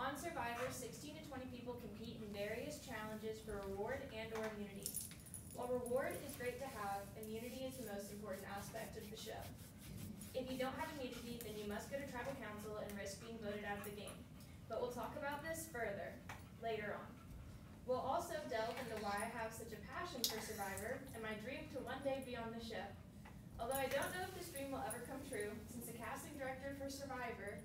On Survivor, 16 to 20 people compete in various challenges for reward and or immunity. While reward is great to have, immunity is the most important aspect of the show. If you don't have immunity, then you must go to tribal council and risk being voted out of the game. But we'll talk about this further later on. We'll also delve into why I have such a passion for Survivor and my dream to one day be on the show. Although I don't know if this dream will ever come true, since the casting director for Survivor,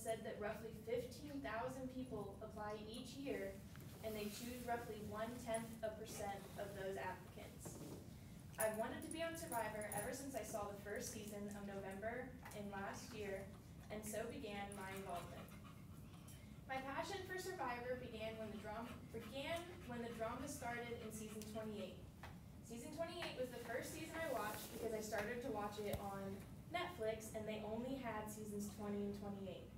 said that roughly 15,000 people apply each year and they choose roughly one-tenth of percent of those applicants. I've wanted to be on Survivor ever since I saw the first season of November in last year, and so began my involvement. My passion for Survivor began when the drama began when the drama started in season 28. Season 28 was the first season I watched because I started to watch it on Netflix and they only had seasons 20 and 28.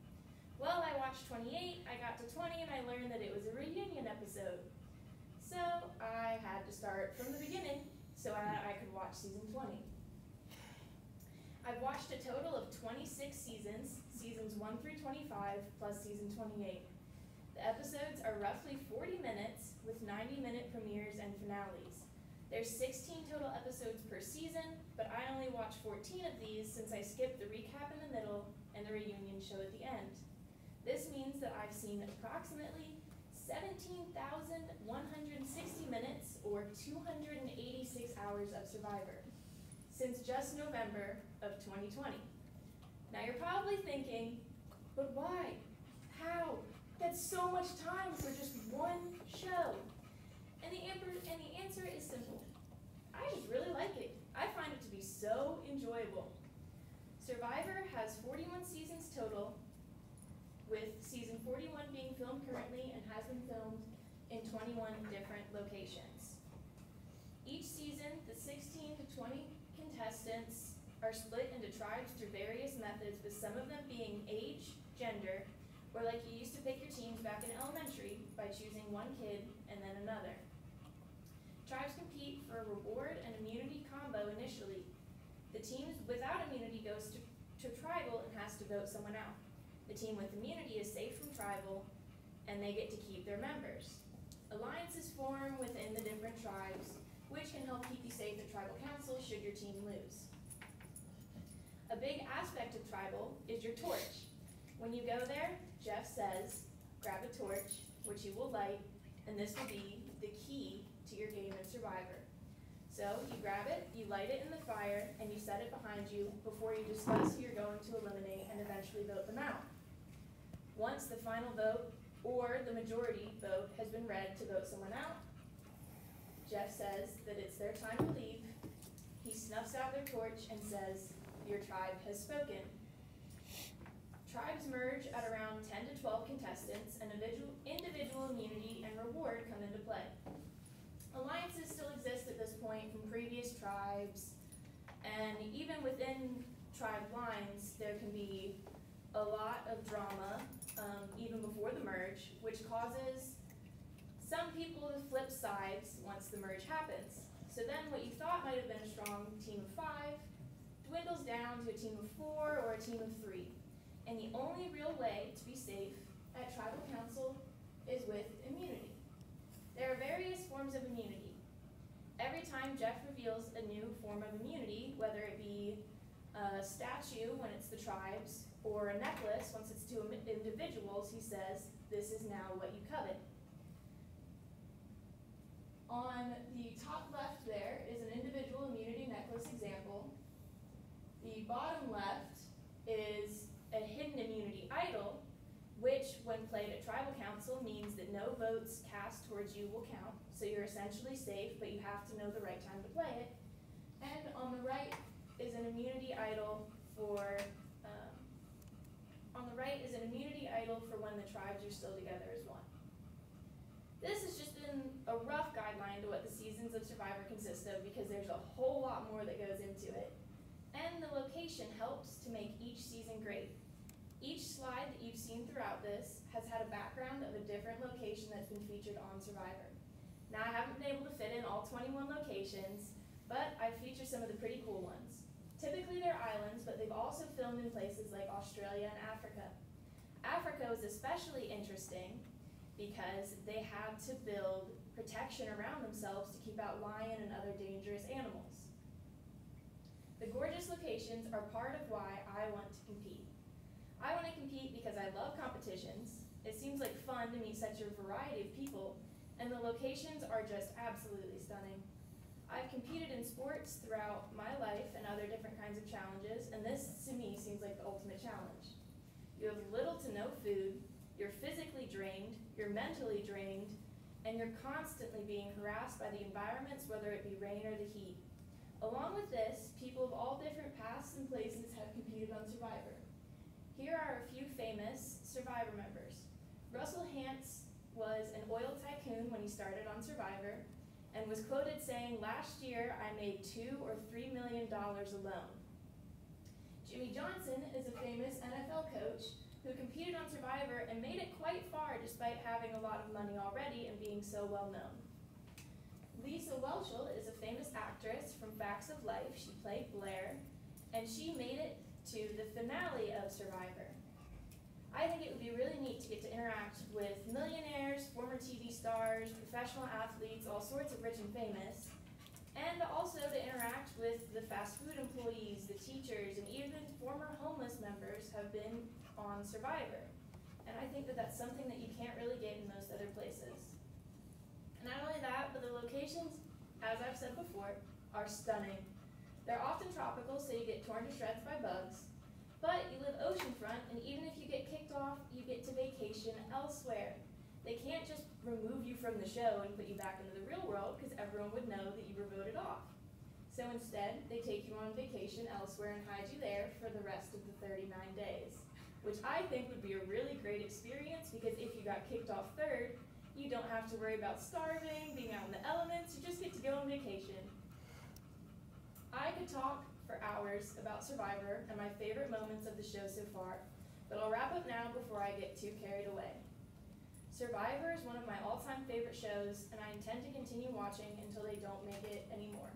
Well, I watched 28, I got to 20, and I learned that it was a reunion episode. So I had to start from the beginning so I, I could watch season 20. I've watched a total of 26 seasons, seasons 1 through 25, plus season 28. The episodes are roughly 40 minutes, with 90 minute premieres and finales. There's 16 total episodes per season, but I only watched 14 of these since I skipped the recap in the middle and the reunion show at the end. This means that I've seen approximately 17,160 minutes or 286 hours of Survivor since just November of 2020. Now you're probably thinking, but why? How? That's so much time for just one show. And the, answer, and the answer is simple. I just really like it. I find it to be so enjoyable. Survivor has 41 seasons total with season 41 being filmed currently and has been filmed in 21 different locations. Each season, the 16 to 20 contestants are split into tribes through various methods, with some of them being age, gender, or like you used to pick your teams back in elementary by choosing one kid and then another. Tribes compete for a reward and immunity combo initially. The teams without immunity goes to, to tribal and has to vote someone out. The team with immunity is safe from tribal, and they get to keep their members. Alliances form within the different tribes, which can help keep you safe at tribal council should your team lose. A big aspect of tribal is your torch. When you go there, Jeff says, grab a torch, which you will light, and this will be the key to your game of Survivor. So you grab it, you light it in the fire, and you set it behind you before you discuss who you're going to eliminate and eventually vote them out. Once the final vote majority vote has been read to vote someone out, Jeff says that it's their time to leave. He snuffs out their torch and says, Your tribe has spoken. Tribes merge at around 10 to 12 contestants, and individual, individual immunity and reward come into play. Alliances still exist at this point from previous tribes, and even within tribe lines, there can be a lot of drama um, even before the merge, which causes some people to flip sides once the merge happens. So then what you thought might have been a strong team of five dwindles down to a team of four or a team of three. And the only real way to be safe at tribal council is with immunity. There are various forms of immunity. Every time Jeff reveals a new form of immunity, whether it be a statue when it's the tribes, or a necklace, once it's to individuals, he says, this is now what you covet. On the top left there is an individual immunity necklace example. The bottom left is a hidden immunity idol, which when played at tribal council means that no votes cast towards you will count. So you're essentially safe, but you have to know the right time to play it. And on the right is an immunity idol for the right is an immunity idol for when the tribes are still together as one. This has just been a rough guideline to what the seasons of Survivor consist of because there's a whole lot more that goes into it. And the location helps to make each season great. Each slide that you've seen throughout this has had a background of a different location that's been featured on Survivor. Now I haven't been able to fit in all 21 locations, but I've featured some of the pretty cool ones. Typically they're islands, but they've also filmed in places like Australia and Africa. Africa was especially interesting because they had to build protection around themselves to keep out lion and other dangerous animals. The gorgeous locations are part of why I want to compete. I want to compete because I love competitions. It seems like fun to meet such a variety of people, and the locations are just absolutely stunning. I've competed in sports throughout my life and other different kinds of challenges, and this to me seems like the ultimate challenge. You have little to no food, you're physically drained, you're mentally drained, and you're constantly being harassed by the environments, whether it be rain or the heat. Along with this, people of all different pasts and places have competed on Survivor. Here are a few famous Survivor members. Russell Hantz was an oil tycoon when he started on Survivor and was quoted saying, last year I made two or three million dollars alone. Jimmy Johnson is a famous NFL coach who competed on Survivor and made it quite far despite having a lot of money already and being so well known. Lisa Whelchel is a famous actress from Facts of Life. She played Blair, and she made it to the finale of Survivor. I think it would be really neat to get to interact with millionaires, former TV stars, professional athletes, all sorts of rich and famous, and also to interact with the fast food employees, the teachers, and even former homeless members have been on Survivor. And I think that that's something that you can't really get in most other places. And not only that, but the locations, as I've said before, are stunning. They're often tropical, so you get torn to shreds by bugs, but you live oceanfront, and even if off, you get to vacation elsewhere. They can't just remove you from the show and put you back into the real world because everyone would know that you were voted off. So instead, they take you on vacation elsewhere and hide you there for the rest of the 39 days, which I think would be a really great experience because if you got kicked off third, you don't have to worry about starving, being out in the elements, you just get to go on vacation. I could talk for hours about Survivor and my favorite moments of the show so far, but I'll wrap up now before I get too carried away. Survivor is one of my all-time favorite shows, and I intend to continue watching until they don't make it anymore.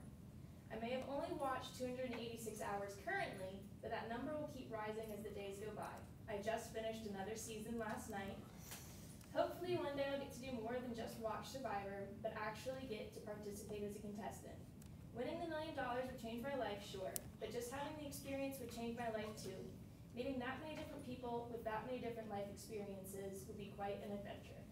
I may have only watched 286 hours currently, but that number will keep rising as the days go by. I just finished another season last night. Hopefully one day I'll get to do more than just watch Survivor, but actually get to participate as a contestant. Winning the million dollars would change my life, sure, but just having the experience would change my life too. Meeting that many different people with that many different life experiences would be quite an adventure.